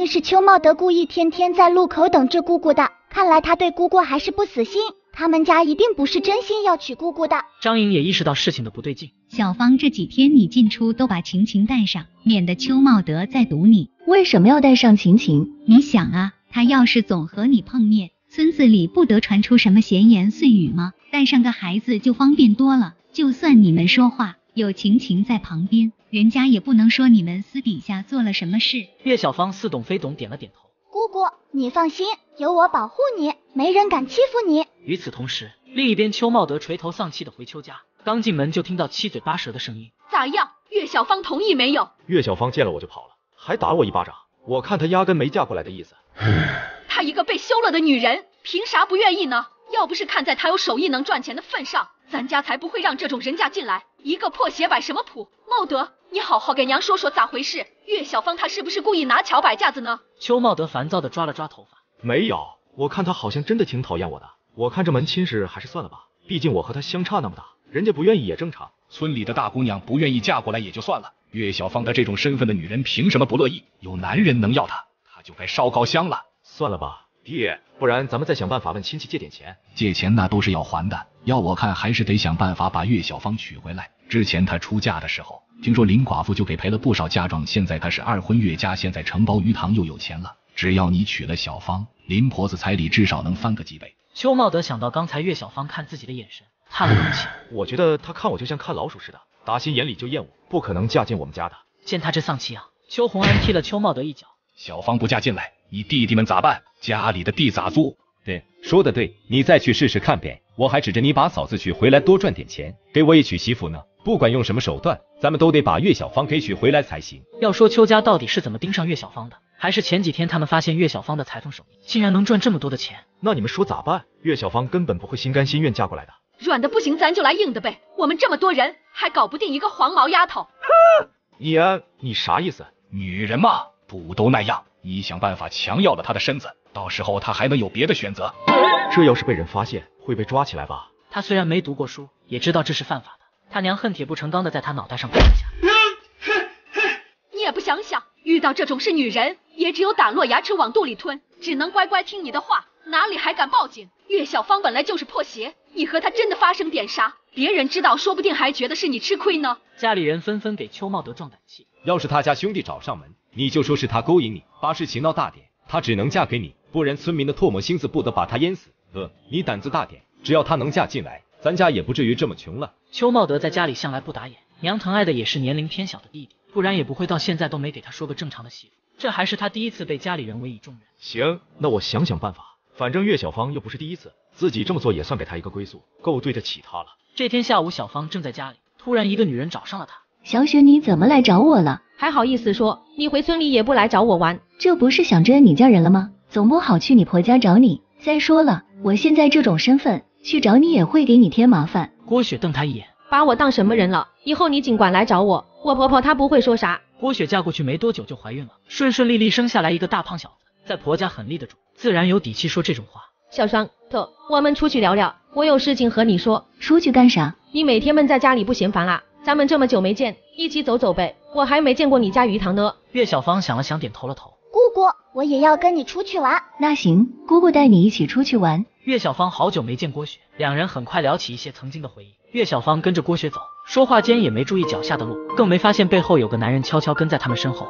定是邱茂德故意天天在路口等着姑姑的。看来他对姑姑还是不死心，他们家一定不是真心要娶姑姑的。张颖也意识到事情的不对劲。小芳这几天你进出都把晴晴带上，免得邱茂德再堵你。为什么要带上晴晴？你想啊，他要是总和你碰面，村子里不得传出什么闲言碎语吗？带上个孩子就方便多了，就算你们说话，有晴晴在旁边，人家也不能说你们私底下做了什么事。岳小芳似懂非懂，点了点头。姑姑，你放心，有我保护你，没人敢欺负你。与此同时，另一边邱茂德垂头丧气的回邱家，刚进门就听到七嘴八舌的声音。咋样？岳小芳同意没有？岳小芳见了我就跑了，还打我一巴掌。我看她压根没嫁过来的意思。她一个被休了的女人，凭啥不愿意呢？要不是看在他有手艺能赚钱的份上，咱家才不会让这种人家进来。一个破鞋摆什么谱？茂德，你好好给娘说说咋回事？岳小芳她是不是故意拿桥摆架子呢？邱茂德烦躁的抓了抓头发，没有，我看她好像真的挺讨厌我的。我看这门亲事还是算了吧，毕竟我和她相差那么大，人家不愿意也正常。村里的大姑娘不愿意嫁过来也就算了，岳小芳她这种身份的女人凭什么不乐意？有男人能要她，她就该烧高香了。算了吧，爹，不然咱们再想办法问亲戚借点钱。借钱那都是要还的，要我看还是得想办法把岳小芳娶回来。之前她出嫁的时候，听说林寡妇就给赔了不少嫁妆，现在她是二婚，岳家现在承包鱼塘又有钱了，只要你娶了小芳，林婆子彩礼至少能翻个几倍。邱茂德想到刚才岳小芳看自己的眼神，叹了口气。我觉得她看我就像看老鼠似的，打心眼里就厌恶，不可能嫁进我们家的。见他这丧气样，邱红安踢了邱茂德一脚。小芳不嫁进来，你弟弟们咋办？家里的地咋租？对，说的对，你再去试试看呗。我还指着你把嫂子娶回来，多赚点钱，给我也娶媳妇呢。不管用什么手段，咱们都得把岳小芳给娶回来才行。要说邱家到底是怎么盯上岳小芳的，还是前几天他们发现岳小芳的裁缝手艺竟然能赚这么多的钱？那你们说咋办？岳小芳根本不会心甘心愿嫁过来的。软的不行，咱就来硬的呗。我们这么多人，还搞不定一个黄毛丫头。你啊，你啥意思？女人嘛，不都那样？你想办法强要了她的身子，到时候他还能有别的选择。这要是被人发现，会被抓起来吧？他虽然没读过书，也知道这是犯法的。他娘恨铁不成钢的在他脑袋上拍了下。你也不想想，遇到这种事女人，也只有打落牙齿往肚里吞，只能乖乖听你的话，哪里还敢报警？岳小芳本来就是破鞋，你和她真的发生点啥，别人知道说不定还觉得是你吃亏呢。家里人纷纷给邱茂德壮胆气。要是他家兄弟找上门，你就说是他勾引你，把事情闹大点，他只能嫁给你，不然村民的唾沫星子不得把他淹死。呃，你胆子大点，只要她能嫁进来，咱家也不至于这么穷了。邱茂德在家里向来不打眼，娘疼爱的也是年龄偏小的弟弟，不然也不会到现在都没给他说个正常的媳妇。这还是他第一次被家里人委以重任。行，那我想想办法。反正岳小芳又不是第一次，自己这么做也算给他一个归宿，够对得起他了。这天下午，小芳正在家里，突然一个女人找上了她。小雪，你怎么来找我了？还好意思说，你回村里也不来找我玩，这不是想着你家人了吗？总不好去你婆家找你。再说了，我现在这种身份，去找你也会给你添麻烦。郭雪瞪他一眼，把我当什么人了？以后你尽管来找我，我婆婆她不会说啥。郭雪嫁过去没多久就怀孕了，顺顺利利生下来一个大胖小子，在婆家很立得住，自然有底气说这种话。小双，走，我们出去聊聊，我有事情和你说。出去干啥？你每天闷在家里不嫌烦啊？咱们这么久没见，一起走走呗。我还没见过你家鱼塘呢。岳小芳想了想，点头了头。我也要跟你出去玩。那行，姑姑带你一起出去玩。岳小芳好久没见郭雪，两人很快聊起一些曾经的回忆。岳小芳跟着郭雪走，说话间也没注意脚下的路，更没发现背后有个男人悄悄跟在他们身后。